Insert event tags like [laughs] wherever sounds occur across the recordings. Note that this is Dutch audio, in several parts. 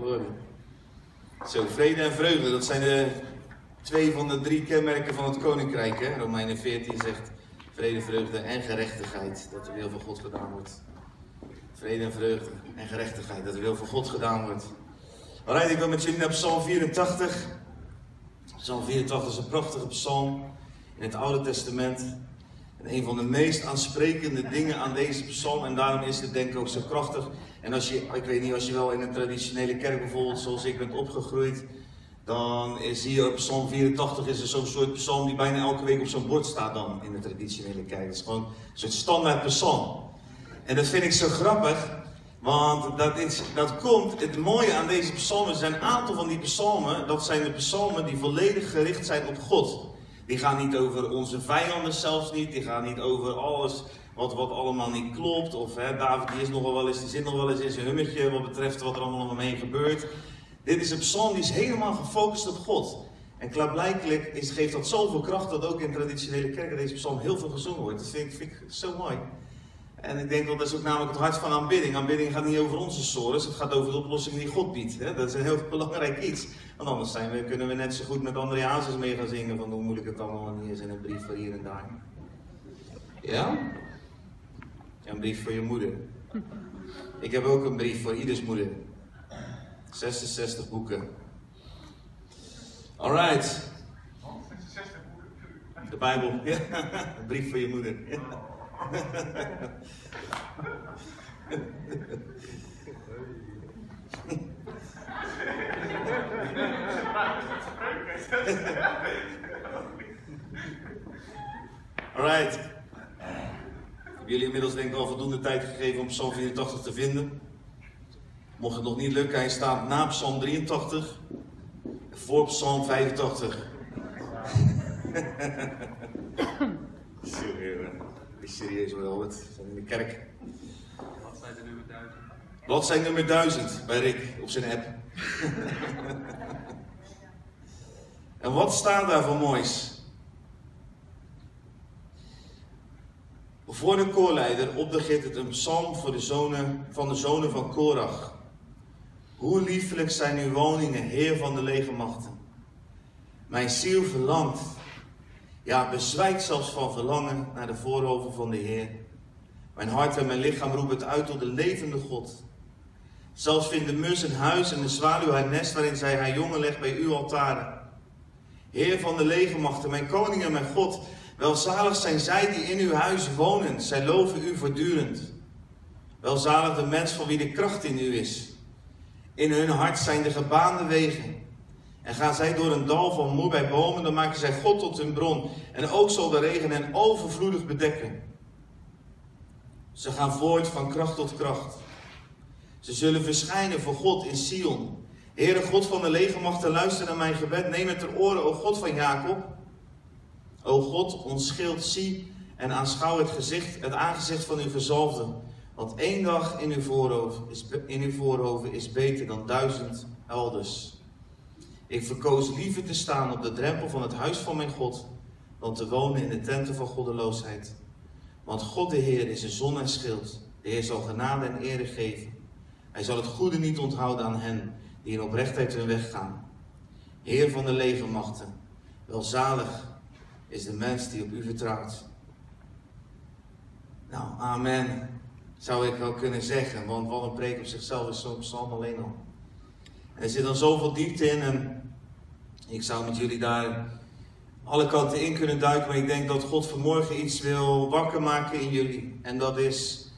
glorie. Zo, vrede en vreugde, dat zijn de twee van de drie kenmerken van het koninkrijk. Hè? Romeinen 14 zegt vrede, vreugde en gerechtigheid, dat er wil van God gedaan wordt. Vrede en vreugde en gerechtigheid, dat er wil van God gedaan wordt. Alright, ik wil met jullie naar Psalm 84. Psalm 84 is een prachtige psalm in het Oude Testament. En een van de meest aansprekende dingen aan deze psalm, en daarom is het denk ik ook zo krachtig. En als je, ik weet niet, als je wel in een traditionele kerk bijvoorbeeld, zoals ik ben opgegroeid, dan zie je op Psalm 84 is er zo'n soort psalm die bijna elke week op zo'n bord staat dan in de traditionele kerk. Het is gewoon een soort standaard psalm. En dat vind ik zo grappig, want dat, is, dat komt, het mooie aan deze psalmen zijn een aantal van die psalmen, dat zijn de psalmen die volledig gericht zijn op God. Die gaan niet over onze vijanden zelfs niet, die gaan niet over alles wat, wat allemaal niet klopt. Of hè, David die is nogal wel eens, die zit nog wel eens in zijn hummetje wat betreft wat er allemaal heen gebeurt. Dit is een psalm die is helemaal gefocust op God. En klaarblijkelijk is, geeft dat zoveel kracht dat ook in traditionele kerken deze psalm heel veel gezongen wordt. Dat vind ik, zo mooi. En ik denk dat dat is ook namelijk het hart van aanbidding. Aanbidding gaat niet over onze sores, het gaat over de oplossing die God biedt. Hè? Dat is een heel [laughs] belangrijk iets. Want anders zijn we, kunnen we net zo goed met André Hazes mee gaan zingen van hoe moeilijk het allemaal niet is in een brief voor hier en daar. Ja? Een brief voor je moeder. Ik heb ook een brief voor ieders moeder. 66 boeken. Alright. De Bijbel. Ja. Een brief voor je moeder. Ja. Alright. Jullie inmiddels denk ik al voldoende tijd gegeven om Psalm 84 te vinden. Mocht het nog niet lukken, hij staat na Psalm 83 voor Psalm 85. [laughs] Serieus, is serieus wel, we zijn in de kerk. Bladzijde nummer 1000. Bladzijde nummer 1000 bij Rick op zijn app. [laughs] en wat staat daar voor moois? Voor de koorleider opdegit het een psalm voor de zonen, van de zonen van Korach. Hoe liefelijk zijn uw woningen, Heer van de legermachten. Mijn ziel verlangt, ja bezwijkt zelfs van verlangen naar de voorhoven van de Heer. Mijn hart en mijn lichaam roepen het uit tot de levende God. Zelfs vindt de mus een huis en de zwaluw haar nest waarin zij haar jongen legt bij uw altaren. Heer van de legermachten, mijn koning en mijn God, welzalig zijn zij die in uw huis wonen, zij loven u voortdurend. Welzalig de mens van wie de kracht in u is. In hun hart zijn de gebaande wegen. En gaan zij door een dal van moer bij bomen, dan maken zij God tot hun bron. En ook zal de regen hen overvloedig bedekken. Ze gaan voort van kracht tot kracht. Ze zullen verschijnen voor God in Sion. Heere God van de legermachten, luister naar mijn gebed. Neem het ter oren, o God van Jacob. O God, ons schild, zie en aanschouw het gezicht, het aangezicht van uw verzalfde. Want één dag in uw voorhoofd is, in uw is beter dan duizend elders. Ik verkoos liever te staan op de drempel van het huis van mijn God, dan te wonen in de tenten van goddeloosheid. Want God de Heer is een zon en schild. De Heer zal genade en ere geven. Hij zal het goede niet onthouden aan hen die in oprechtheid hun weg gaan. Heer van de legermachten, welzalig is de mens die op u vertrouwt. Nou, amen, zou ik wel kunnen zeggen, want wat een preek op zichzelf is zo'n psalm alleen al. Er zit dan zoveel diepte in en ik zou met jullie daar alle kanten in kunnen duiken, maar ik denk dat God vanmorgen iets wil wakker maken in jullie. En dat is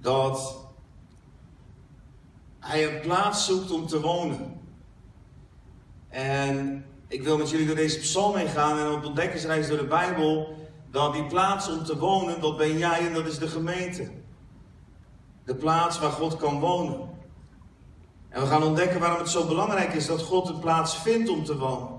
dat hij een plaats zoekt om te wonen. En ik wil met jullie door deze psalm heen gaan en op ontdekkingsreis door de Bijbel, dat die plaats om te wonen, dat ben jij en dat is de gemeente. De plaats waar God kan wonen. En we gaan ontdekken waarom het zo belangrijk is dat God een plaats vindt om te wonen.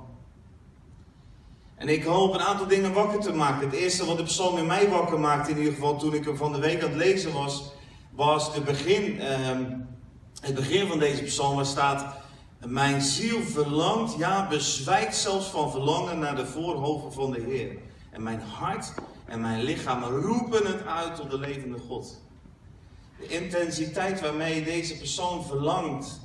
En ik hoop een aantal dingen wakker te maken. Het eerste wat de psalm in mij wakker maakte, in ieder geval toen ik hem van de week aan het lezen was, was de begin, eh, het begin van deze psalm waar staat, mijn ziel verlangt, ja bezwijkt zelfs van verlangen naar de voorhoven van de Heer. En mijn hart en mijn lichaam roepen het uit tot de levende God. De intensiteit waarmee deze persoon verlangt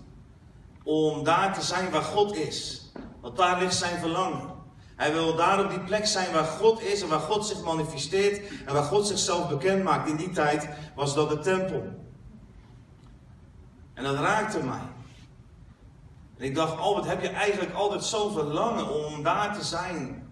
om daar te zijn waar God is. Want daar ligt zijn verlangen. Hij wil daar op die plek zijn waar God is en waar God zich manifesteert en waar God zichzelf bekend maakt. In die tijd was dat de tempel. En dat raakte mij. En ik dacht, Albert, heb je eigenlijk altijd zo'n verlangen om daar te zijn?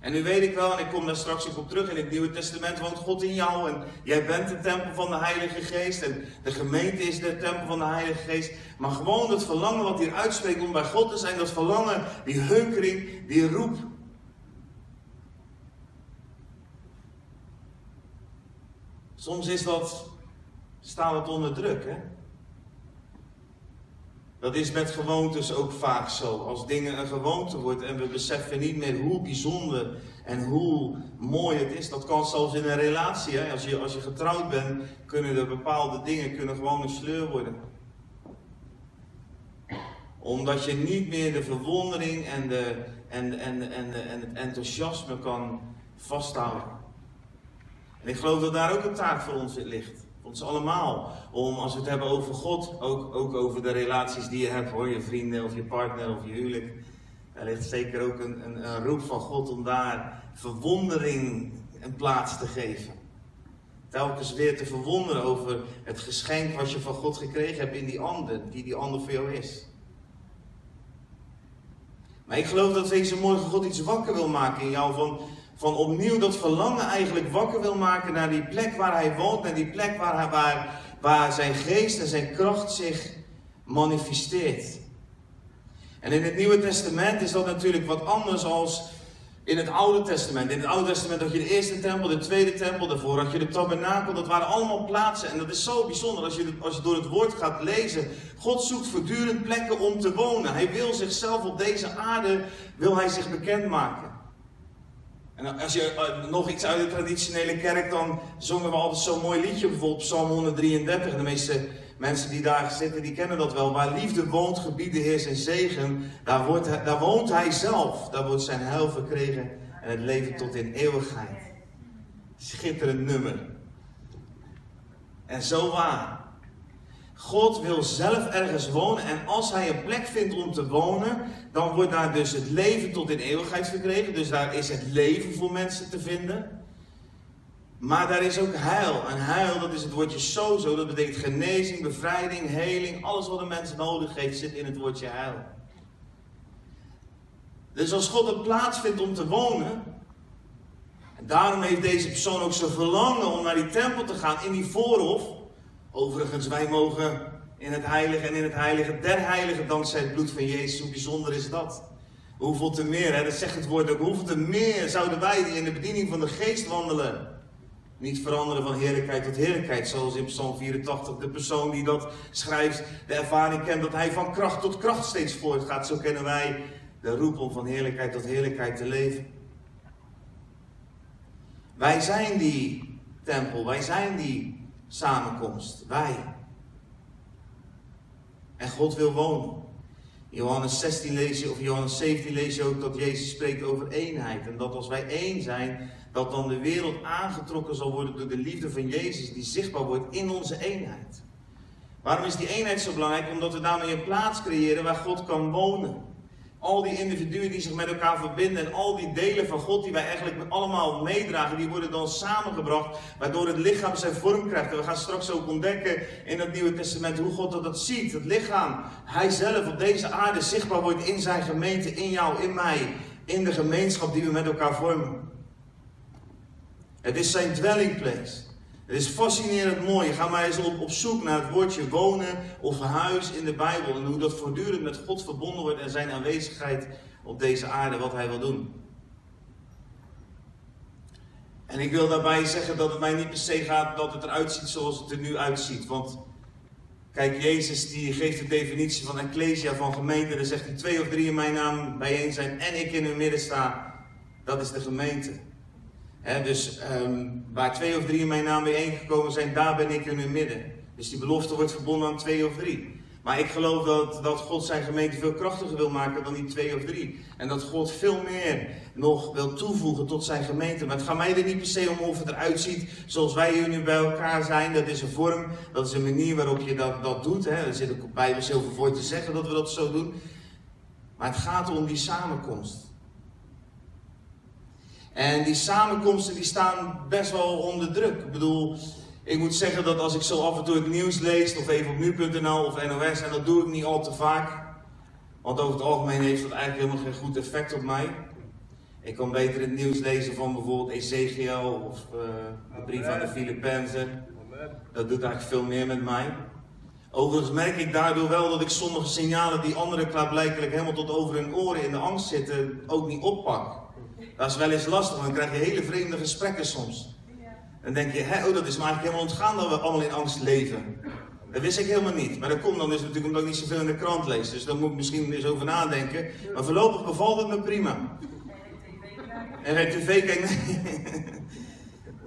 En nu weet ik wel, en ik kom daar straks ook op terug, in het Nieuwe Testament woont God in jou en jij bent de tempel van de Heilige Geest en de gemeente is de tempel van de Heilige Geest. Maar gewoon dat verlangen wat hier uitspreekt om bij God te zijn, dat verlangen, die hunkering, die roep. Soms is dat, staat het onder druk, hè? Dat is met gewoontes ook vaak zo. Als dingen een gewoonte worden en we beseffen niet meer hoe bijzonder en hoe mooi het is. Dat kan zelfs in een relatie. Hè? Als, je, als je getrouwd bent, kunnen er bepaalde dingen kunnen gewoon een sleur worden. Omdat je niet meer de verwondering en, de, en, en, en, en het enthousiasme kan vasthouden. En ik geloof dat daar ook een taak voor ons in ligt ons allemaal. Om, als we het hebben over God, ook, ook over de relaties die je hebt, hoor, je vrienden of je partner of je huwelijk. Er ligt zeker ook een, een, een roep van God om daar verwondering een plaats te geven. Telkens weer te verwonderen over het geschenk wat je van God gekregen hebt in die ander, die die ander voor jou is. Maar ik geloof dat deze morgen God iets wakker wil maken in jou van van opnieuw dat verlangen eigenlijk wakker wil maken naar die plek waar hij woont, naar die plek waar, waar, waar zijn geest en zijn kracht zich manifesteert. En in het Nieuwe Testament is dat natuurlijk wat anders als in het Oude Testament. In het Oude Testament had je de eerste tempel, de tweede tempel, daarvoor had je de tabernakel. Dat waren allemaal plaatsen. En dat is zo bijzonder als je, als je door het woord gaat lezen. God zoekt voortdurend plekken om te wonen. Hij wil zichzelf op deze aarde, wil hij zich bekendmaken. En als je eh, nog iets uit de traditionele kerk, dan zongen we altijd zo'n mooi liedje, bijvoorbeeld Psalm 133. En de meeste mensen die daar zitten, die kennen dat wel. Waar liefde woont, gebied de Heer zijn zegen, daar, wordt, daar woont hij zelf. Daar wordt zijn heil verkregen en het leven tot in eeuwigheid. Schitterend nummer. En zo waar. God wil zelf ergens wonen en als hij een plek vindt om te wonen, dan wordt daar dus het leven tot in eeuwigheid verkregen. Dus daar is het leven voor mensen te vinden. Maar daar is ook heil. En heil, dat is het woordje sozo. Dat betekent genezing, bevrijding, heling. Alles wat een mens nodig heeft, zit in het woordje heil. Dus als God een plaats vindt om te wonen. En daarom heeft deze persoon ook zo verlangen om naar die tempel te gaan in die voorhof. Overigens, wij mogen in het heilige en in het heilige der heiligen dankzij het bloed van Jezus. Hoe bijzonder is dat? Hoeveel te meer, hè? dat zegt het woord ook, hoeveel te meer zouden wij die in de bediening van de geest wandelen. Niet veranderen van heerlijkheid tot heerlijkheid, zoals in Psalm 84 de persoon die dat schrijft, de ervaring kent dat hij van kracht tot kracht steeds voortgaat. Zo kennen wij de roep om van heerlijkheid tot heerlijkheid te leven. Wij zijn die tempel, wij zijn die samenkomst, wij. En God wil wonen. Johannes 16 lees je, of Johannes 17 lees je ook dat Jezus spreekt over eenheid. En dat als wij één zijn, dat dan de wereld aangetrokken zal worden door de liefde van Jezus, die zichtbaar wordt in onze eenheid. Waarom is die eenheid zo belangrijk? Omdat we daarmee een plaats creëren waar God kan wonen. Al die individuen die zich met elkaar verbinden en al die delen van God die wij eigenlijk allemaal meedragen, die worden dan samengebracht, waardoor het lichaam zijn vorm krijgt. En we gaan straks ook ontdekken in het Nieuwe Testament hoe God dat, dat ziet. Het lichaam, Hij zelf op deze aarde zichtbaar wordt in zijn gemeente, in jou, in mij, in de gemeenschap die we met elkaar vormen. Het is zijn dwelling place. Het is fascinerend mooi. Ga maar eens op, op zoek naar het woordje wonen of huis in de Bijbel. En hoe dat voortdurend met God verbonden wordt en zijn aanwezigheid op deze aarde, wat hij wil doen. En ik wil daarbij zeggen dat het mij niet per se gaat dat het eruit ziet zoals het er nu uitziet. Want kijk, Jezus die geeft de definitie van ecclesia, van gemeente. Dan zegt hij twee of drie in mijn naam bijeen zijn en ik in hun midden sta. Dat is de gemeente dus um, waar twee of drie in mijn naam gekomen zijn, daar ben ik in hun midden. Dus die belofte wordt verbonden aan twee of drie. Maar ik geloof dat, dat God zijn gemeente veel krachtiger wil maken dan die twee of drie. En dat God veel meer nog wil toevoegen tot zijn gemeente. Maar het gaat mij er niet per se om of het eruit ziet zoals wij hier nu bij elkaar zijn. Dat is een vorm, dat is een manier waarop je dat, dat doet. Hè. Er zit ook bij heel veel voor te zeggen dat we dat zo doen. Maar het gaat om die samenkomst. En die samenkomsten die staan best wel onder druk. Ik bedoel, ik moet zeggen dat als ik zo af en toe het nieuws lees, of even op nu.nl of NOS, en dat doe ik niet al te vaak. Want over het algemeen heeft dat eigenlijk helemaal geen goed effect op mij. Ik kan beter het nieuws lezen van bijvoorbeeld Ezekiel of uh, de brief aan de Filippenzen. Dat doet eigenlijk veel meer met mij. Overigens merk ik daardoor wel dat ik sommige signalen die anderen klaarblijkelijk helemaal tot over hun oren in de angst zitten, ook niet oppak. Dat is wel eens lastig, want dan krijg je hele vreemde gesprekken soms. Dan denk je, hè, oh, dat is maar eigenlijk helemaal ontgaan dat we allemaal in angst leven. Dat wist ik helemaal niet. Maar dat komt dan dus natuurlijk omdat ik niet zoveel in de krant lees. Dus daar moet ik misschien eens over nadenken. Maar voorlopig bevalt het me prima. En bij tv kijken. [laughs]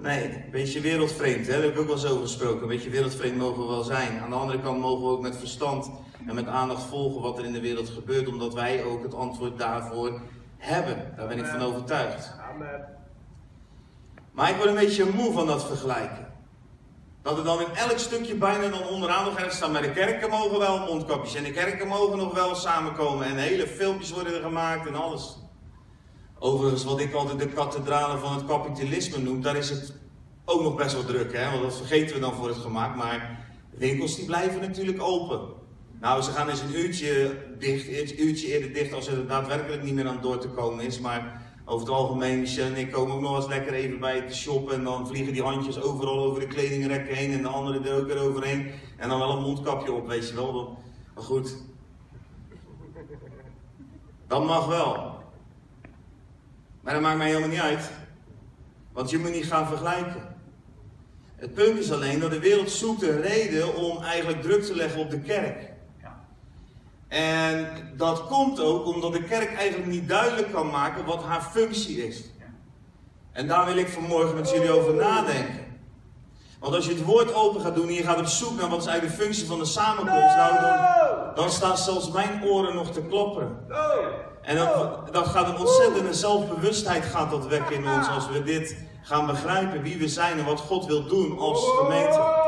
Nee, een beetje wereldvreemd. Hè? Daar heb ik ook wel zo gesproken. Een beetje wereldvreemd mogen we wel zijn. Aan de andere kant mogen we ook met verstand en met aandacht volgen wat er in de wereld gebeurt. Omdat wij ook het antwoord daarvoor hebben. Daar ben ik van overtuigd. Maar ik word een beetje moe van dat vergelijken. Dat er dan in elk stukje bijna dan onderaan nog ergens staan. Maar de kerken mogen wel mondkapjes. En de kerken mogen nog wel samenkomen. En hele filmpjes worden er gemaakt en alles. Overigens, wat ik altijd de kathedralen van het kapitalisme noem, daar is het ook nog best wel druk. Hè? Want dat vergeten we dan voor het gemaakt. Maar winkels die blijven natuurlijk open. Nou, ze gaan eens een uurtje dicht, een uurtje eerder dicht als er daadwerkelijk niet meer aan door te komen is. Maar over het algemeen, Michel en ik komen ook nog eens lekker even bij te shoppen. En dan vliegen die handjes overal over de kledingrekken heen en de andere er ook eroverheen. En dan wel een mondkapje op, weet je wel. Maar goed. Dat mag wel. Maar dat maakt mij helemaal niet uit. Want je moet niet gaan vergelijken. Het punt is alleen dat de wereld zoekt een reden om eigenlijk druk te leggen op de kerk. En dat komt ook omdat de kerk eigenlijk niet duidelijk kan maken wat haar functie is. En daar wil ik vanmorgen met jullie over nadenken. Want als je het woord open gaat doen en je gaat op zoek naar wat is eigenlijk de functie van de samenkomst, nou, dan, dan staan zelfs mijn oren nog te klopperen. En dat gaat een ontzettende zelfbewustheid gaat dat wekken in ons als we dit gaan begrijpen, wie we zijn en wat God wil doen als gemeente.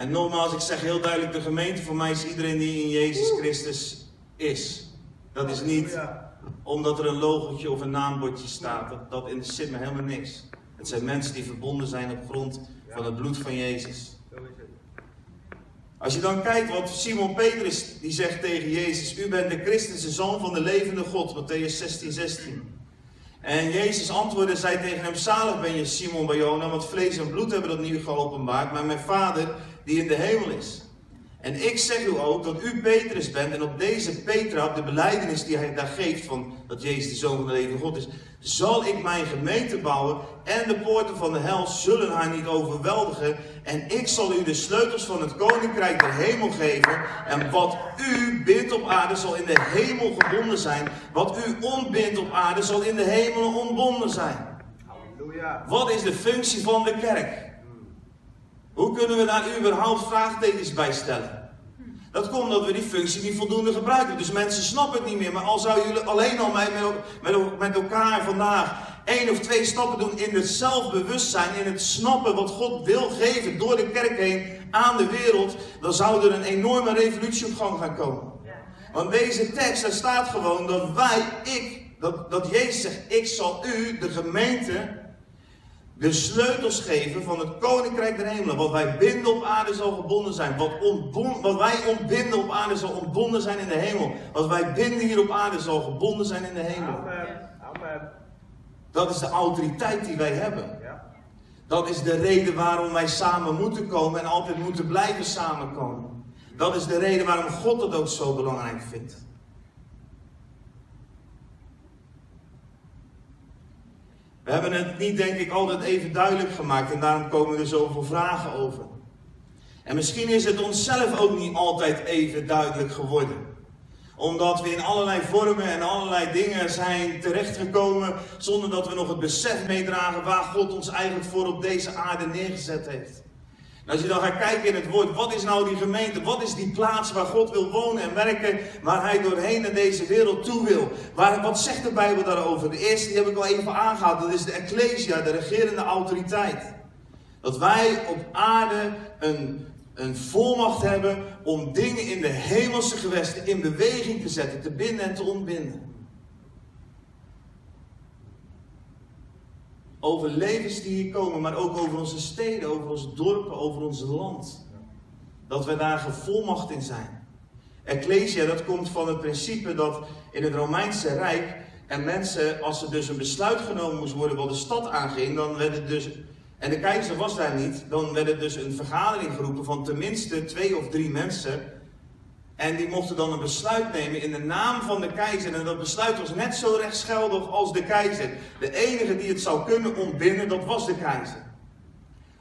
En nogmaals, ik zeg heel duidelijk, de gemeente voor mij is iedereen die in Jezus Christus is. Dat is niet omdat er een logotje of een naambordje staat. Dat, dat interesseert me helemaal niks. Het zijn mensen die verbonden zijn op grond van het bloed van Jezus. Als je dan kijkt wat Simon Petrus die zegt tegen Jezus: U bent de Christus, de zoon van de levende God. Matthäus 16, 16. En Jezus antwoordde, zei tegen hem: Zalig ben je, Simon Bajona, want vlees en bloed hebben dat niet geopenbaard, maar mijn vader die in de hemel is. En ik zeg u ook dat u Petrus bent en op deze Petra, de beleidenis die hij daar geeft van dat Jezus de Zoon van de levende God is, zal ik mijn gemeente bouwen en de poorten van de hel zullen haar niet overweldigen. En ik zal u de sleutels van het koninkrijk der hemel geven. En wat u bindt op aarde zal in de hemel gebonden zijn. Wat u ontbindt op aarde zal in de hemel ontbonden zijn. Halleluja. Wat is de functie van de kerk? Hoe kunnen we daar überhaupt vraagtekens bij stellen? Dat komt omdat we die functie niet voldoende gebruiken. Dus mensen snappen het niet meer. Maar al zou jullie alleen al met elkaar vandaag één of twee stappen doen in het zelfbewustzijn, in het snappen wat God wil geven door de kerk heen aan de wereld, dan zou er een enorme revolutie op gang gaan komen. Want deze tekst, daar staat gewoon dat wij, ik, dat, dat Jezus zegt, ik zal u, de gemeente, de sleutels geven van het koninkrijk der hemelen. Wat wij binden op aarde zal gebonden zijn. Wat, wat wij ontbinden op aarde zal ontbonden zijn in de hemel. Wat wij binden hier op aarde zal gebonden zijn in de hemel. Amen. Amen. Dat is de autoriteit die wij hebben. Dat is de reden waarom wij samen moeten komen en altijd moeten blijven samenkomen. Dat is de reden waarom God het ook zo belangrijk vindt. We hebben het niet, denk ik, altijd even duidelijk gemaakt en daarom komen er zoveel vragen over. En misschien is het onszelf ook niet altijd even duidelijk geworden. Omdat we in allerlei vormen en allerlei dingen zijn terechtgekomen zonder dat we nog het besef meedragen waar God ons eigenlijk voor op deze aarde neergezet heeft. Als je dan gaat kijken in het woord, wat is nou die gemeente? Wat is die plaats waar God wil wonen en werken, waar hij doorheen naar deze wereld toe wil? Waar, wat zegt de Bijbel daarover? De eerste die heb ik al even aangehaald, dat is de Ecclesia, de regerende autoriteit. Dat wij op aarde een, een volmacht hebben om dingen in de hemelse gewesten in beweging te zetten, te binden en te ontbinden. Over levens die hier komen, maar ook over onze steden, over onze dorpen, over ons land. Dat we daar gevolmacht in zijn. Ecclesia, dat komt van het principe dat in het Romeinse Rijk en mensen, als er dus een besluit genomen moest worden wat de stad aanging, dan werd het dus, en de keizer was daar niet, dan werd er dus een vergadering geroepen van tenminste twee of drie mensen en die mochten dan een besluit nemen in de naam van de keizer. En dat besluit was net zo rechtsgeldig als de keizer. De enige die het zou kunnen ontbinden, dat was de keizer.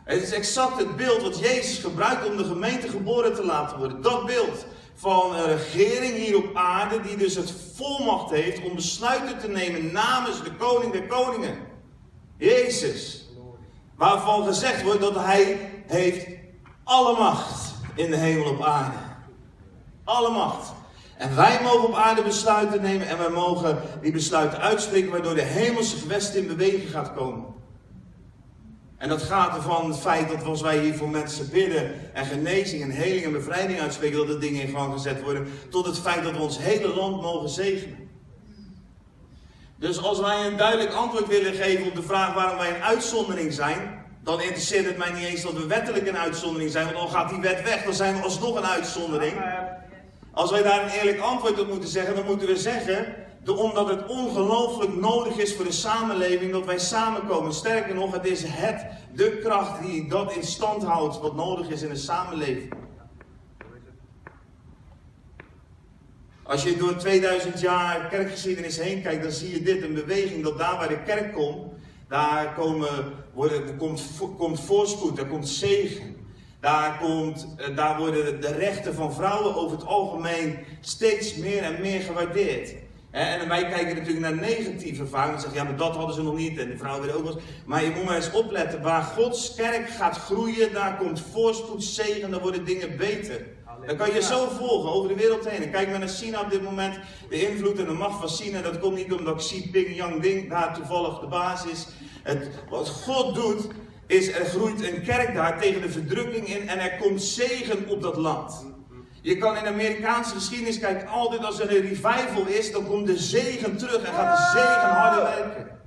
Het is exact het beeld wat Jezus gebruikt om de gemeente geboren te laten worden. Dat beeld van een regering hier op aarde die dus het volmacht heeft om besluiten te nemen namens de koning der koningen. Jezus. Waarvan gezegd wordt dat hij heeft alle macht in de hemel op aarde. Alle macht. En wij mogen op aarde besluiten nemen en wij mogen die besluiten uitspreken waardoor de hemelse gewesten in beweging gaat komen. En dat gaat ervan het feit dat als wij hier voor mensen bidden en genezing en heling en bevrijding uitspreken, dat er dingen in gang gezet worden, tot het feit dat we ons hele land mogen zegenen. Dus als wij een duidelijk antwoord willen geven op de vraag waarom wij een uitzondering zijn, dan interesseert het mij niet eens dat we wettelijk een uitzondering zijn, want al gaat die wet weg, dan zijn we alsnog een uitzondering. Als wij daar een eerlijk antwoord op moeten zeggen, dan moeten we zeggen, omdat het ongelooflijk nodig is voor de samenleving dat wij samenkomen. Sterker nog, het is het, de kracht die dat in stand houdt wat nodig is in de samenleving. Als je door 2000 jaar kerkgeschiedenis heen kijkt, dan zie je dit, een beweging dat daar waar de kerk komt, daar komen, worden, komt, komt voorspoed, daar komt zegen. Daar, komt, eh, daar worden de rechten van vrouwen over het algemeen steeds meer en meer gewaardeerd. En wij kijken natuurlijk naar negatieve vaak en zeggen, ja, maar dat hadden ze nog niet en de vrouwen willen ook wel Maar je moet maar eens opletten, waar Gods kerk gaat groeien, daar komt voorspoed, zegen, dan worden dingen beter. Dan kan je zo volgen over de wereld heen. kijk maar naar China op dit moment. De invloed en de macht van China, dat komt niet omdat Xi Jinping Ding daar toevallig de basis. Het, wat God doet, is er groeit een kerk daar tegen de verdrukking in en er komt zegen op dat land. Je kan in de Amerikaanse geschiedenis kijken, altijd als er een revival is, dan komt de zegen terug en gaat de zegen harder werken.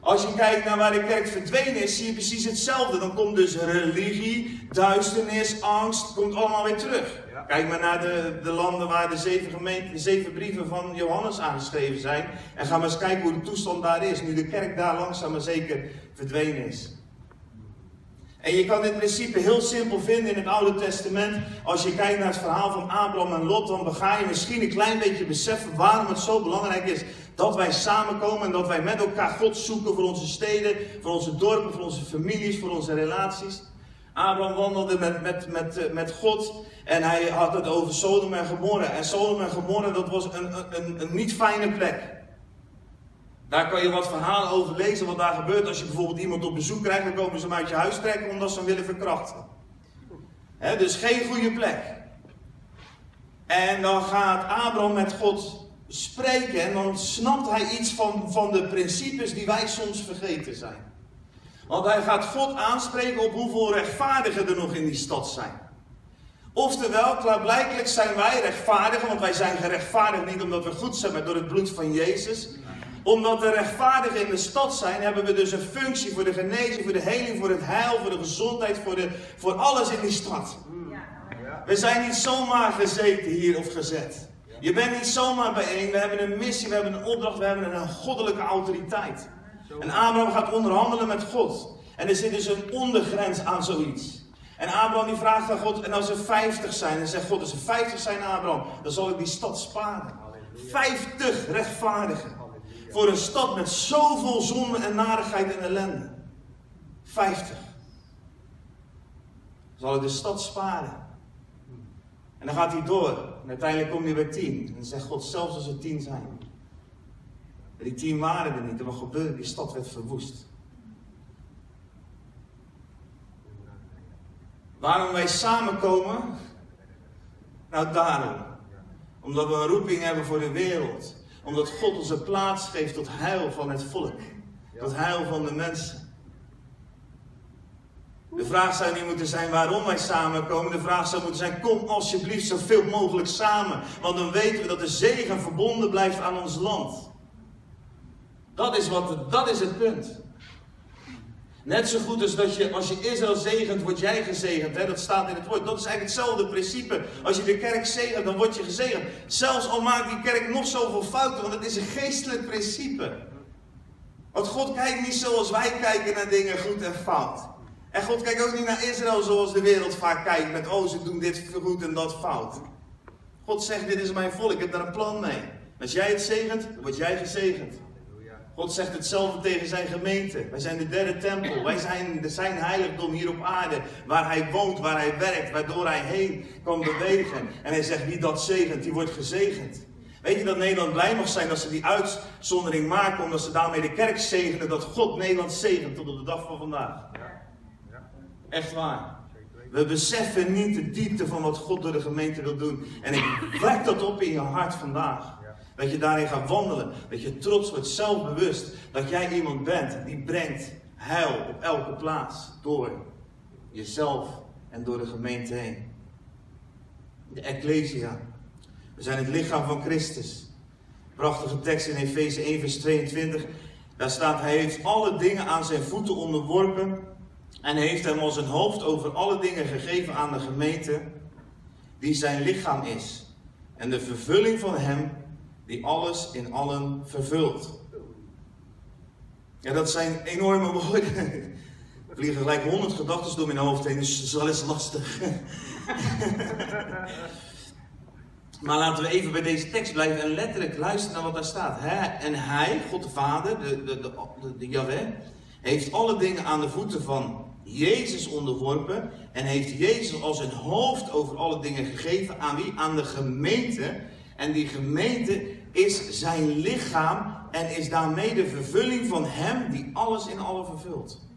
Als je kijkt naar waar de kerk verdwenen is, zie je precies hetzelfde. Dan komt dus religie, duisternis, angst, komt allemaal weer terug. Kijk maar naar de, de landen waar de zeven, gemeenten, de zeven brieven van Johannes aangeschreven zijn. En ga maar eens kijken hoe de toestand daar is, nu de kerk daar langzaam maar zeker verdwenen is. En je kan dit principe heel simpel vinden in het Oude Testament. Als je kijkt naar het verhaal van Abraham en Lot, dan ga je misschien een klein beetje beseffen waarom het zo belangrijk is dat wij samenkomen en dat wij met elkaar God zoeken voor onze steden, voor onze dorpen, voor onze families, voor onze relaties. Abraham wandelde met, met, met, met God en hij had het over Sodom en Gomorra. En Sodom en Gomorra, dat was een, een, een niet fijne plek. Daar kan je wat verhalen over lezen wat daar gebeurt. Als je bijvoorbeeld iemand op bezoek krijgt, dan komen ze hem uit je huis trekken omdat ze hem willen verkrachten. dus geen goede plek. En dan gaat Abraham met God spreken en dan snapt hij iets van, van de principes die wij soms vergeten zijn. Want hij gaat God aanspreken op hoeveel rechtvaardigen er nog in die stad zijn. Oftewel, klaarblijkelijk zijn wij rechtvaardig, want wij zijn gerechtvaardigd niet omdat we goed zijn, maar door het bloed van Jezus omdat de rechtvaardigen in de stad zijn, hebben we dus een functie voor de genezing, voor de heling, voor het heil, voor de gezondheid, voor, de, voor alles in die stad. We zijn niet zomaar gezeten hier of gezet. Je bent niet zomaar bijeen. We hebben een missie, we hebben een opdracht, we hebben een goddelijke autoriteit. En Abraham gaat onderhandelen met God. En er zit dus een ondergrens aan zoiets. En Abraham die vraagt aan God, en als er 50 zijn, en zegt God, als er 50 zijn Abraham, dan zal ik die stad sparen. 50 rechtvaardigen. Voor een stad met zoveel zonde en narigheid en ellende. 50. Zal ik de stad sparen. En dan gaat hij door. En uiteindelijk komt hij bij 10. En dan zegt God, zelfs als er 10 zijn. En die 10 waren er niet. En wat gebeurde? Die stad werd verwoest. Waarom wij samenkomen? Nou, daarom. Omdat we een roeping hebben voor de wereld. Omdat God ons plaats geeft tot heil van het volk. Tot heil van de mensen. De vraag zou niet moeten zijn waarom wij samenkomen. De vraag zou moeten zijn: kom alsjeblieft zoveel mogelijk samen. Want dan weten we dat de zegen verbonden blijft aan ons land. Dat is, wat, dat is het punt. Net zo goed als dat je, als je Israël zegent, word jij gezegend. Hè? Dat staat in het woord. Dat is eigenlijk hetzelfde principe. Als je de kerk zegent, dan word je gezegend. Zelfs al maakt die kerk nog zoveel fouten, want het is een geestelijk principe. Want God kijkt niet zoals wij kijken naar dingen goed en fout. En God kijkt ook niet naar Israël zoals de wereld vaak kijkt. Met, oh, ze doen dit goed en dat fout. God zegt, dit is mijn volk, ik heb daar een plan mee. Als jij het zegent, dan word jij gezegend. God zegt hetzelfde tegen zijn gemeente. Wij zijn de derde tempel. Wij zijn zijn heiligdom hier op aarde. Waar hij woont, waar hij werkt, waardoor hij heen kan bewegen. En hij zegt, wie dat zegent, die wordt gezegend. Weet je dat Nederland blij mag zijn dat ze die uitzondering maken, omdat ze daarmee de kerk zegenen, dat God Nederland zegent tot op de dag van vandaag. Echt waar. We beseffen niet de diepte van wat God door de gemeente wil doen. En ik wek dat op in je hart vandaag. Dat je daarin gaat wandelen. Dat je trots wordt, zelfbewust. Dat jij iemand bent die brengt heil op elke plaats. Door jezelf en door de gemeente heen. De Ecclesia. We zijn het lichaam van Christus. Prachtige tekst in Efeze 1 vers 22. Daar staat, hij heeft alle dingen aan zijn voeten onderworpen. En heeft hem als een hoofd over alle dingen gegeven aan de gemeente. Die zijn lichaam is. En de vervulling van hem die alles in allen vervult. Ja, dat zijn enorme woorden. Er vliegen gelijk honderd gedachten door mijn hoofd heen, dus dat is wel eens lastig. [laughs] maar laten we even bij deze tekst blijven en letterlijk luisteren naar wat daar staat. En hij, God de Vader, de, de, de, de, Yahweh, heeft alle dingen aan de voeten van Jezus onderworpen en heeft Jezus als een hoofd over alle dingen gegeven. Aan wie? Aan de gemeente. En die gemeente is zijn lichaam en is daarmee de vervulling van Hem die alles in alle vervult.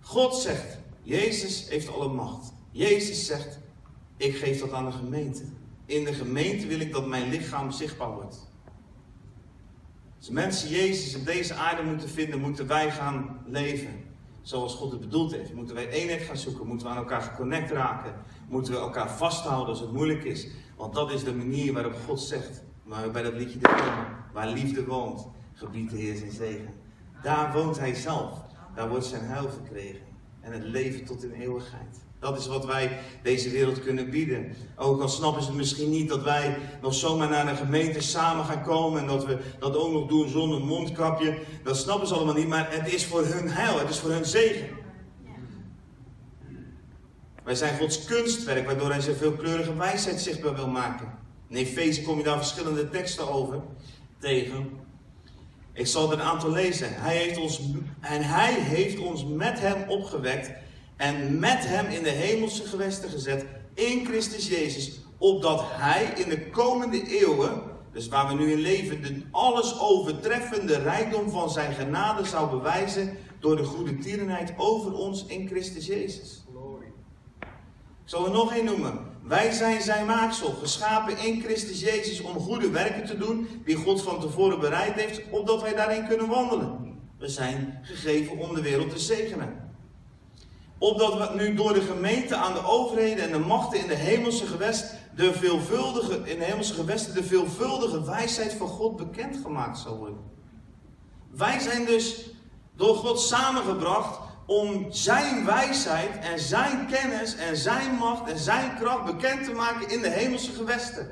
God zegt, Jezus heeft alle macht. Jezus zegt, ik geef dat aan de gemeente. In de gemeente wil ik dat mijn lichaam zichtbaar wordt. Als mensen Jezus op deze aarde moeten vinden, moeten wij gaan leven zoals God het bedoeld heeft. Moeten wij eenheid gaan zoeken, moeten we aan elkaar geconnect raken, moeten we elkaar vasthouden als het moeilijk is. Want dat is de manier waarop God zegt, maar bij dat liedje de waar liefde woont, gebied de Heer zijn zegen. Daar woont hij zelf. Daar wordt zijn huil verkregen. En het leven tot in eeuwigheid. Dat is wat wij deze wereld kunnen bieden. Ook al snappen ze misschien niet dat wij nog zomaar naar een gemeente samen gaan komen en dat we dat ook nog doen zonder mondkapje. Dat snappen ze allemaal niet, maar het is voor hun heil, het is voor hun zegen. Wij zijn Gods kunstwerk, waardoor hij zijn veelkleurige wijsheid zichtbaar wil maken. In Efeze kom je daar verschillende teksten over tegen. Ik zal er een aantal lezen. Hij heeft ons, en hij heeft ons met hem opgewekt en met hem in de hemelse gewesten gezet in Christus Jezus, opdat hij in de komende eeuwen, dus waar we nu in leven, de alles overtreffende rijkdom van zijn genade zou bewijzen door de goede tierenheid over ons in Christus Jezus. Ik zal er nog één noemen. Wij zijn zijn maaksel, geschapen in Christus Jezus om goede werken te doen, die God van tevoren bereid heeft, opdat wij daarin kunnen wandelen. We zijn gegeven om de wereld te zegenen. Opdat we nu door de gemeente aan de overheden en de machten in de hemelse gewest, de veelvuldige, in de hemelse gewesten, de veelvuldige wijsheid van God bekendgemaakt zal worden. Wij zijn dus door God samengebracht om zijn wijsheid en zijn kennis en zijn macht en zijn kracht bekend te maken in de hemelse gewesten.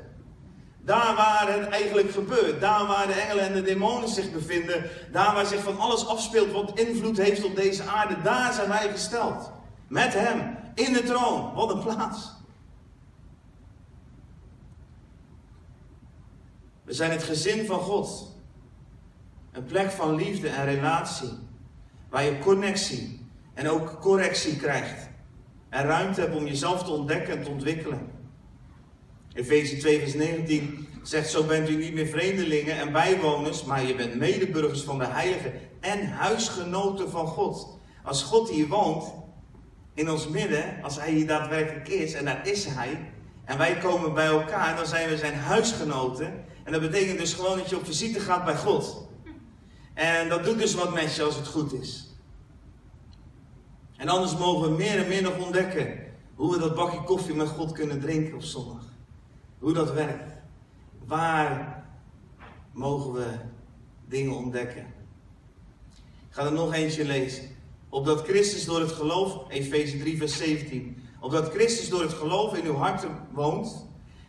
Daar waar het eigenlijk gebeurt, daar waar de engelen en de demonen zich bevinden, daar waar zich van alles afspeelt wat invloed heeft op deze aarde, daar zijn wij gesteld. Met hem, in de troon. Wat een plaats. We zijn het gezin van God. Een plek van liefde en relatie. Waar je connectie en ook correctie krijgt. En ruimte hebt om jezelf te ontdekken en te ontwikkelen. Efeze 2 vers 19 zegt, zo bent u niet meer vreemdelingen en bijwoners, maar je bent medeburgers van de heiligen en huisgenoten van God. Als God hier woont, in ons midden, als hij hier daadwerkelijk is, en daar is hij, en wij komen bij elkaar, dan zijn we zijn huisgenoten. En dat betekent dus gewoon dat je op visite gaat bij God. En dat doet dus wat met je als het goed is. En anders mogen we meer en meer nog ontdekken hoe we dat bakje koffie met God kunnen drinken op zondag. Hoe dat werkt. Waar mogen we dingen ontdekken? Ik ga er nog eentje lezen. Opdat Christus door het geloof, Efeze 3, vers 17. Opdat Christus door het geloof in uw harten woont.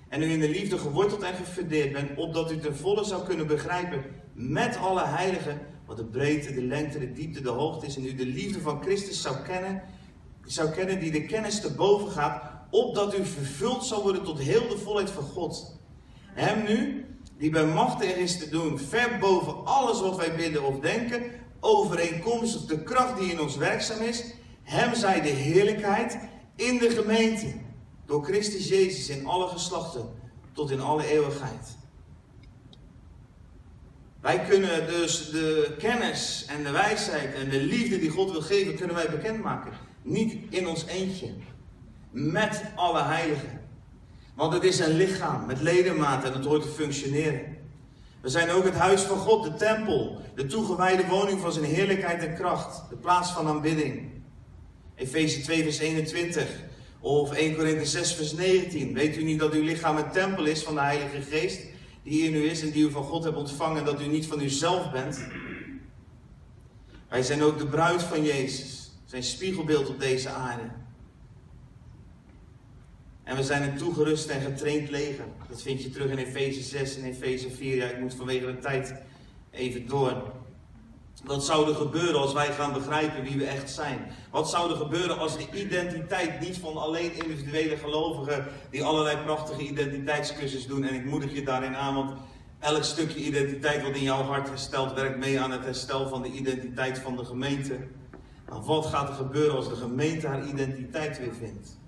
En u in de liefde geworteld en gefundeerd bent. Opdat u ten volle zou kunnen begrijpen met alle heiligen. Wat de breedte, de lengte, de diepte, de hoogte is. En u de liefde van Christus zou kennen. Zou kennen die de kennis te boven gaat. Opdat u vervuld zal worden tot heel de volheid van God. Hem nu, die bij machtig is te doen, ver boven alles wat wij bidden of denken, overeenkomstig de kracht die in ons werkzaam is, hem zij de heerlijkheid in de gemeente, door Christus Jezus in alle geslachten, tot in alle eeuwigheid. Wij kunnen dus de kennis en de wijsheid en de liefde die God wil geven, kunnen wij bekendmaken. Niet in ons eentje, met alle heiligen. Want het is een lichaam met ledematen en het hoort te functioneren. We zijn ook het huis van God, de tempel, de toegewijde woning van zijn heerlijkheid en kracht, de plaats van aanbidding. Efeze 2 vers 21 of 1 Korinthe 6 vers 19. Weet u niet dat uw lichaam een tempel is van de Heilige Geest, die in u is en die u van God hebt ontvangen, dat u niet van uzelf bent? Wij zijn ook de bruid van Jezus, zijn spiegelbeeld op deze aarde. En we zijn een toegerust en getraind leger. Dat vind je terug in Efeze 6 en Efeze 4. Ja, ik moet vanwege de tijd even door. Wat zou er gebeuren als wij gaan begrijpen wie we echt zijn? Wat zou er gebeuren als de identiteit niet van alleen individuele gelovigen die allerlei prachtige identiteitscursus doen? En ik moedig je daarin aan, want elk stukje identiteit wat in jouw hart herstelt, werkt mee aan het herstel van de identiteit van de gemeente. Maar wat gaat er gebeuren als de gemeente haar identiteit weer vindt?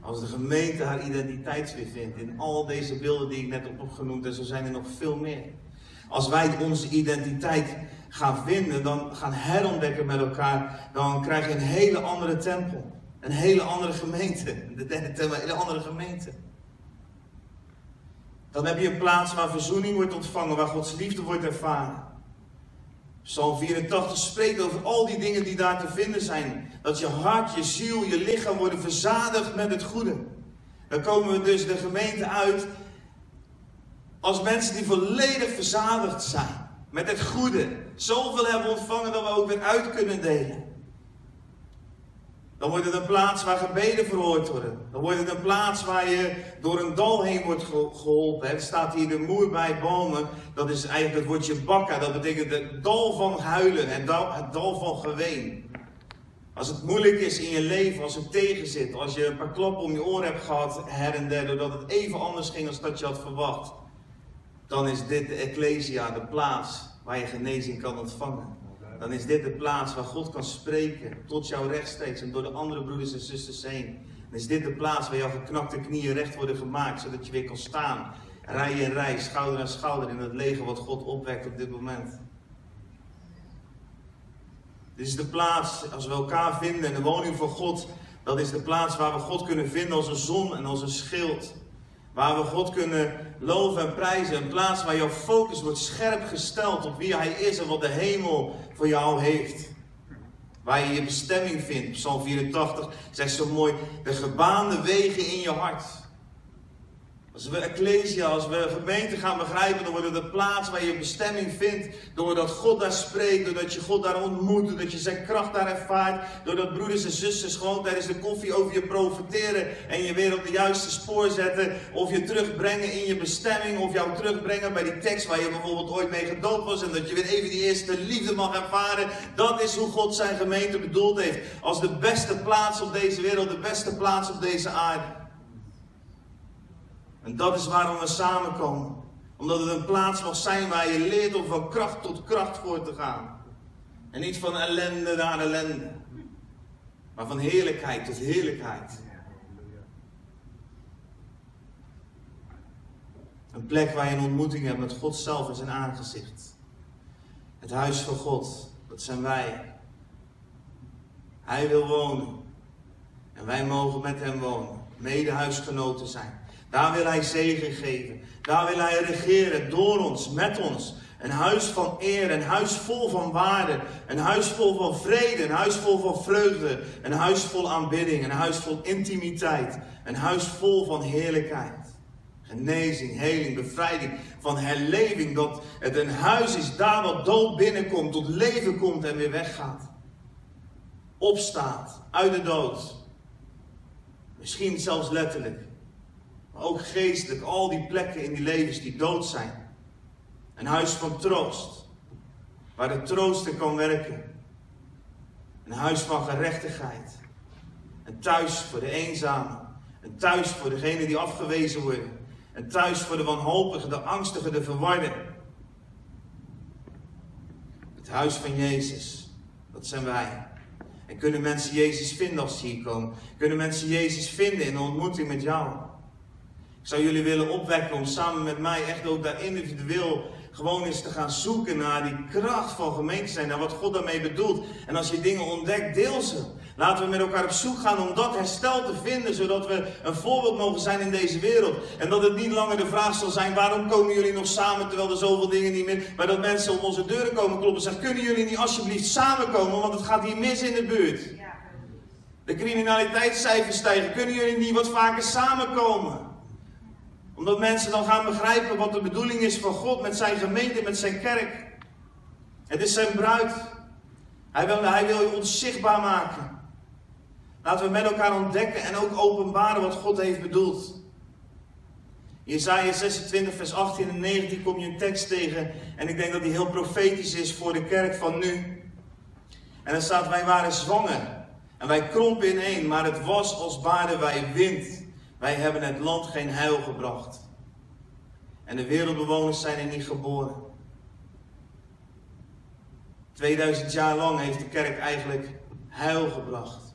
Als de gemeente haar identiteit weer vindt in al deze beelden die ik net heb opgenoemd, en zo zijn er nog veel meer. Als wij onze identiteit gaan vinden, dan gaan herontdekken met elkaar, dan krijg je een hele andere tempel. Een hele andere gemeente. [laughs] Tempel, een hele andere gemeente. Dan heb je een plaats waar verzoening wordt ontvangen, waar Gods liefde wordt ervaren. Psalm 84 spreekt over al die dingen die daar te vinden zijn. Dat je hart, je ziel, je lichaam worden verzadigd met het goede. Dan komen we dus de gemeente uit als mensen die volledig verzadigd zijn met het goede. Zoveel hebben ontvangen dat we ook weer uit kunnen delen. Dan wordt het een plaats waar gebeden verhoord worden. Dan wordt het een plaats waar je door een dal heen wordt geholpen. Het staat hier de moer bij bomen. Dat is eigenlijk het woordje bakka. Dat betekent het dal van huilen. Dal, het dal van geween. Als het moeilijk is in je leven, als het tegenzit. Als je een paar kloppen om je oor hebt gehad her en der. Doordat het even anders ging dan dat je had verwacht. Dan is dit de Ecclesia, de plaats waar je genezing kan ontvangen dan is dit de plaats waar God kan spreken tot jou rechtstreeks en door de andere broeders en zusters heen. Dan is dit de plaats waar jouw geknakte knieën recht worden gemaakt, zodat je weer kan staan. Rij in rij, schouder aan schouder in het leger wat God opwekt op dit moment. Dit is de plaats, als we elkaar vinden in de woning van God, dat is de plaats waar we God kunnen vinden als een zon en als een schild. Waar we God kunnen loven en prijzen. Een plaats waar jouw focus wordt scherp gesteld op wie Hij is en wat de hemel voor jou heeft. Waar je je bestemming vindt. Psalm 84 zegt zo mooi: de gebaande wegen in je hart. Als we ecclesia, als we gemeente gaan begrijpen, dan wordt het een plaats waar je bestemming vindt. Doordat God daar spreekt, doordat je God daar ontmoet, doordat je zijn kracht daar ervaart. Doordat broeders en zusters gewoon tijdens de koffie over je profiteren en je weer op de juiste spoor zetten. Of je terugbrengen in je bestemming, of jou terugbrengen bij die tekst waar je bijvoorbeeld ooit mee gedoopt was. En dat je weer even die eerste liefde mag ervaren. Dat is hoe God zijn gemeente bedoeld heeft. Als de beste plaats op deze wereld, de beste plaats op deze aarde. En dat is waarom we samenkomen. Omdat het een plaats mag zijn waar je leert om van kracht tot kracht voor te gaan. En niet van ellende naar ellende. Maar van heerlijkheid tot heerlijkheid. Een plek waar je een ontmoeting hebt met God zelf in zijn aangezicht. Het huis van God, dat zijn wij. Hij wil wonen. En wij mogen met hem wonen, medehuisgenoten zijn. Daar wil hij zegen geven. Daar wil hij regeren door ons, met ons. Een huis van eer, een huis vol van waarde, een huis vol van vrede, een huis vol van vreugde, een huis vol aanbidding, een huis vol intimiteit, een huis vol van heerlijkheid. Genezing, heling, bevrijding, van herleving. Dat het een huis is daar wat dood binnenkomt, tot leven komt en weer weggaat. Opstaat uit de dood. Misschien zelfs letterlijk. Maar ook geestelijk, al die plekken in die levens die dood zijn. Een huis van troost. Waar de trooster kan werken. Een huis van gerechtigheid. Een thuis voor de eenzame. Een thuis voor degenen die afgewezen worden. Een thuis voor de wanhopigen, de angstigen, de verwarden. Het huis van Jezus. Dat zijn wij. En kunnen mensen Jezus vinden als ze hier komen? Kunnen mensen Jezus vinden in een ontmoeting met jou? Ik zou jullie willen opwekken om samen met mij echt ook daar individueel gewoon eens te gaan zoeken naar die kracht van gemeente zijn, naar wat God daarmee bedoelt. En als je dingen ontdekt, deel ze. Laten we met elkaar op zoek gaan om dat herstel te vinden, zodat we een voorbeeld mogen zijn in deze wereld. En dat het niet langer de vraag zal zijn, waarom komen jullie nog samen terwijl er zoveel dingen niet meer... Maar dat mensen om onze deuren komen kloppen en zeggen, kunnen jullie niet alsjeblieft samenkomen, want het gaat hier mis in de buurt. De criminaliteitscijfers stijgen, kunnen jullie niet wat vaker samenkomen? Omdat mensen dan gaan begrijpen wat de bedoeling is van God met zijn gemeente, met zijn kerk. Het is zijn bruid. Hij wil, hij wil ons zichtbaar maken. Laten we met elkaar ontdekken en ook openbaren wat God heeft bedoeld. In Jesaja 26, vers 18 en 19 kom je een tekst tegen. En ik denk dat die heel profetisch is voor de kerk van nu. En dan staat: Wij waren zwanger. En wij krompen ineen, maar het was als baarden wij wind. Wij hebben het land geen heil gebracht. En de wereldbewoners zijn er niet geboren. 2000 jaar lang heeft de kerk eigenlijk heil gebracht.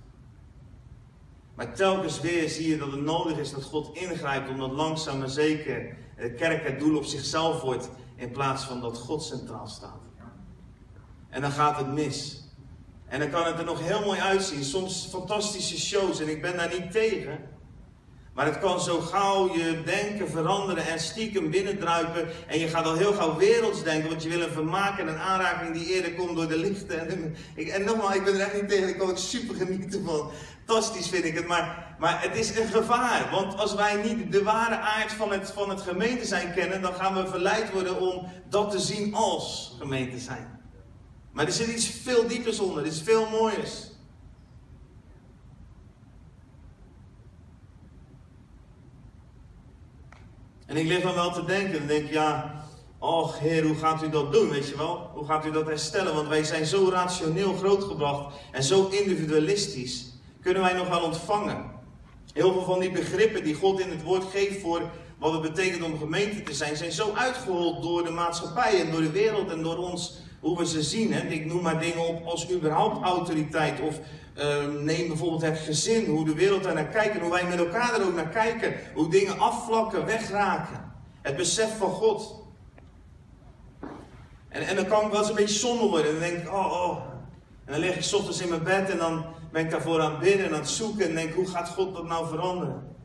Maar telkens weer zie je dat het nodig is dat God ingrijpt omdat langzaam maar zeker de kerk het doel op zichzelf wordt in plaats van dat God centraal staat. En dan gaat het mis. En dan kan het er nog heel mooi uitzien. Soms fantastische shows en ik ben daar niet tegen. Maar het kan zo gauw je denken veranderen en stiekem binnendruipen. En je gaat al heel gauw werelds denken, want je wil een vermaak en een aanraking die eerder komt door de lichten. En, ik, en nogmaals, ik ben er echt niet tegen, ik kan het super genieten van. Fantastisch vind ik het, maar, maar het is een gevaar. Want als wij niet de ware aard van het, van het gemeente zijn kennen, dan gaan we verleid worden om dat te zien als gemeente zijn. Maar er zit iets veel diepers onder, er is veel mooiers. En ik lig dan wel te denken. Dan denk ik, ja, och heer, hoe gaat u dat doen, weet je wel? Hoe gaat u dat herstellen? Want wij zijn zo rationeel grootgebracht en zo individualistisch. Kunnen wij nog wel ontvangen? Heel veel van die begrippen die God in het woord geeft voor wat het betekent om gemeente te zijn, zijn zo uitgehold door de maatschappij en door de wereld en door ons, hoe we ze zien. Hè? Ik noem maar dingen op als überhaupt autoriteit of Ehm, neem bijvoorbeeld het gezin, hoe de wereld daar naar kijkt en hoe wij met elkaar er ook naar kijken. Hoe dingen afvlakken, wegraken. Het besef van God. En, en dan kan ik wel eens een beetje somber worden. En dan denk ik, oh, oh. En dan lig ik ochtends in mijn bed en dan ben ik daarvoor aan het bidden en aan het zoeken. En denk, hoe gaat God dat nou veranderen?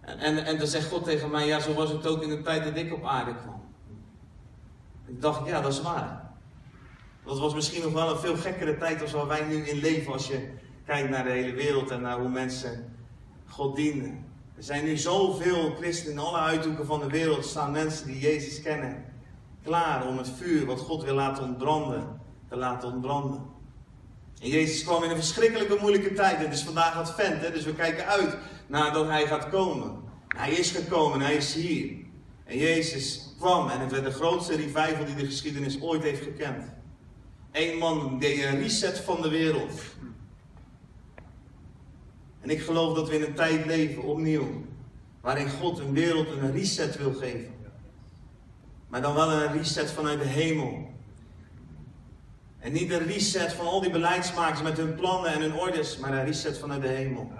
En, en, en dan zegt God tegen mij, ja, zo was het ook in de tijd dat ik op aarde kwam. Ik dacht, ja, dat is waar. Dat was misschien nog wel een veel gekkere tijd als waar wij nu in leven. Als je kijkt naar de hele wereld en naar hoe mensen God dienen. Er zijn nu zoveel christenen in alle uithoeken van de wereld. staan mensen die Jezus kennen. Klaar om het vuur wat God wil laten ontbranden. Te laten ontbranden. En Jezus kwam in een verschrikkelijke moeilijke tijd. Het is vandaag advent, hè? dus we kijken uit naar dat hij gaat komen. Hij is gekomen, hij is hier. En Jezus kwam en het werd de grootste revival die de geschiedenis ooit heeft gekend. Eén man deed een reset van de wereld. En ik geloof dat we in een tijd leven, opnieuw, waarin God een wereld een reset wil geven. Maar dan wel een reset vanuit de hemel. En niet een reset van al die beleidsmakers met hun plannen en hun orders, maar een reset vanuit de hemel.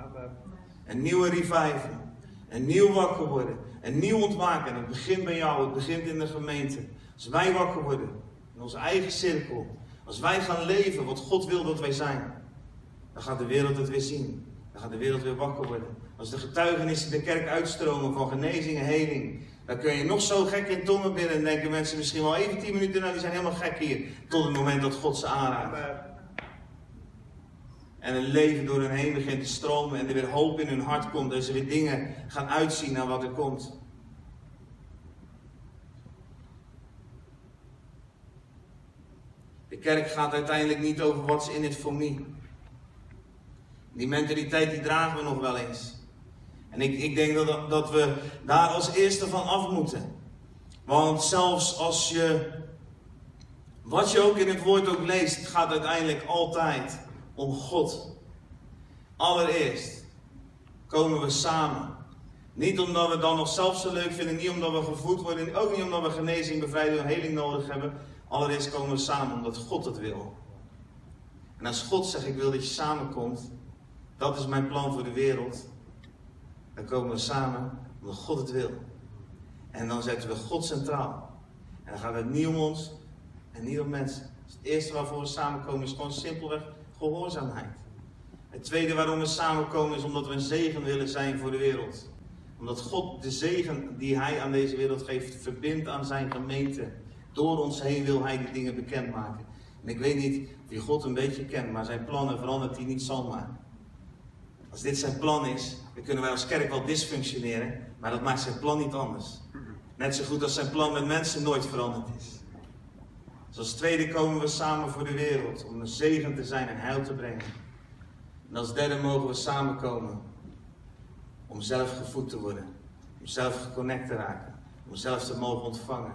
Een nieuwe revival. Een nieuw wakker worden. Een nieuw ontwaken. Het begint bij jou, het begint in de gemeente. Als wij wakker worden, in onze eigen cirkel, als wij gaan leven wat God wil dat wij zijn, dan gaat de wereld het weer zien. dan gaat de wereld weer wakker worden. Als de getuigenissen de kerk uitstromen van genezing en heling, dan kun je nog zo gek in tongen binnen en denken mensen misschien wel even 10 minuten, nou die zijn helemaal gek hier. Tot het moment dat God ze aanraakt. En een leven door hun heen begint te stromen en er weer hoop in hun hart komt en ze weer dingen gaan uitzien naar wat er komt. Kerk gaat uiteindelijk niet over what's in for me. Die mentaliteit die dragen we nog wel eens. En ik, ik denk dat, dat we daar als eerste van af moeten. Want zelfs als je, wat je ook in het woord ook leest, het gaat uiteindelijk altijd om God. Allereerst komen we samen. Niet omdat we dan nog zelf zo leuk vinden, niet omdat we gevoed worden, ook niet omdat we genezing, bevrijding en heling nodig hebben. Allereerst komen we samen omdat God het wil. En als God zegt, ik wil dat je samenkomt, dat is mijn plan voor de wereld. Dan komen we samen omdat God het wil. En dan zetten we God centraal. En dan gaan we het niet om ons en niet om mensen. Dus het eerste waarvoor we samenkomen is gewoon simpelweg gehoorzaamheid. Het tweede waarom we samenkomen is omdat we een zegen willen zijn voor de wereld. Omdat God de zegen die Hij aan deze wereld geeft, verbindt aan zijn gemeente. Door ons heen wil Hij die dingen bekendmaken. En ik weet niet of je God een beetje kent, maar zijn plannen verandert hij niet zomaar. Als dit zijn plan is, dan kunnen wij als kerk wel dysfunctioneren, maar dat maakt zijn plan niet anders. Net zo goed als zijn plan met mensen nooit veranderd is. Dus als tweede komen we samen voor de wereld om een zegen te zijn en heil te brengen. En als derde mogen we samenkomen om zelf gevoed te worden, om zelf geconnect te raken, om zelf te mogen ontvangen.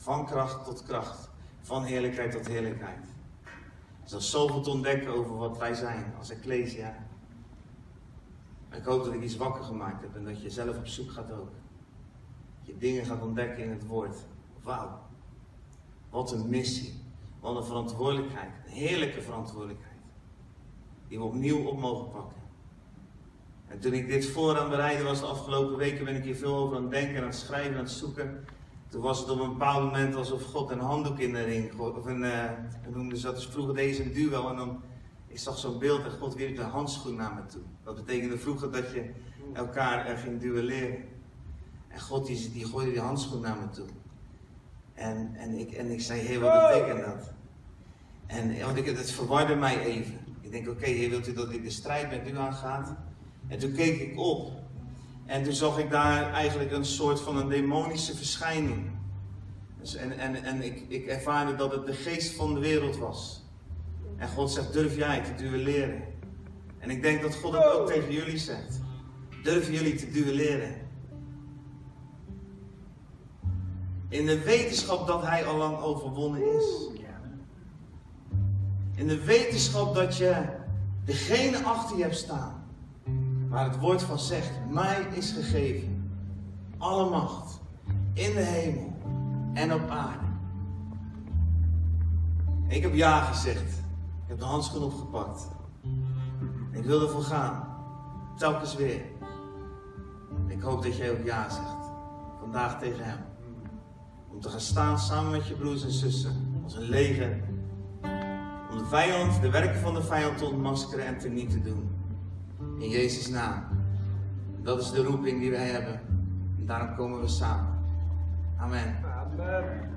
Van kracht tot kracht, van heerlijkheid tot heerlijkheid. Er is zoveel te ontdekken over wat wij zijn als Ecclesia. Ik hoop dat ik iets wakker gemaakt heb en dat je zelf op zoek gaat ook. Dat je dingen gaat ontdekken in het woord. Wauw. Wat een missie. Wat een verantwoordelijkheid. Een heerlijke verantwoordelijkheid. Die we opnieuw op mogen pakken. En toen ik dit voor aan bereiden was de afgelopen weken, ben ik hier veel over aan het denken, aan het schrijven, aan het zoeken. Toen was het op een bepaald moment alsof God een handdoek in de ring gooide. Of een, uh, noemde ze dat dus vroeger deze een duel. En dan, ik zag zo'n beeld en God wierp een handschoen naar me toe. Dat betekende vroeger dat je elkaar er ging duelleren. En God die, die gooide die handschoen naar me toe. En, en, ik, en ik zei, heer, wat betekent dat? En want ik, het verwarde mij even. Ik denk, oké, okay, heer, wilt u dat ik de strijd met u aangaat? En toen keek ik op. En toen zag ik daar eigenlijk een soort van een demonische verschijning. Dus en en, en ik, ik ervaarde dat het de geest van de wereld was. En God zegt, durf jij te duelleren? En ik denk dat God het ook tegen jullie zegt. Durven jullie te duelleren? In de wetenschap dat hij al lang overwonnen is. In de wetenschap dat je degene achter je hebt staan. Waar het woord van zegt, mij is gegeven alle macht in de hemel en op aarde. Ik heb ja gezegd. Ik heb de handschoen opgepakt. Ik wil ervoor gaan. Telkens weer. Ik hoop dat jij ook ja zegt. Vandaag tegen hem. Om te gaan staan samen met je broers en zussen. Als een leger. Om de vijand, de werken van de vijand te ontmaskeren en te niet te doen. In Jezus' naam. Dat is de roeping die wij hebben. En daarom komen we samen. Amen. Amen.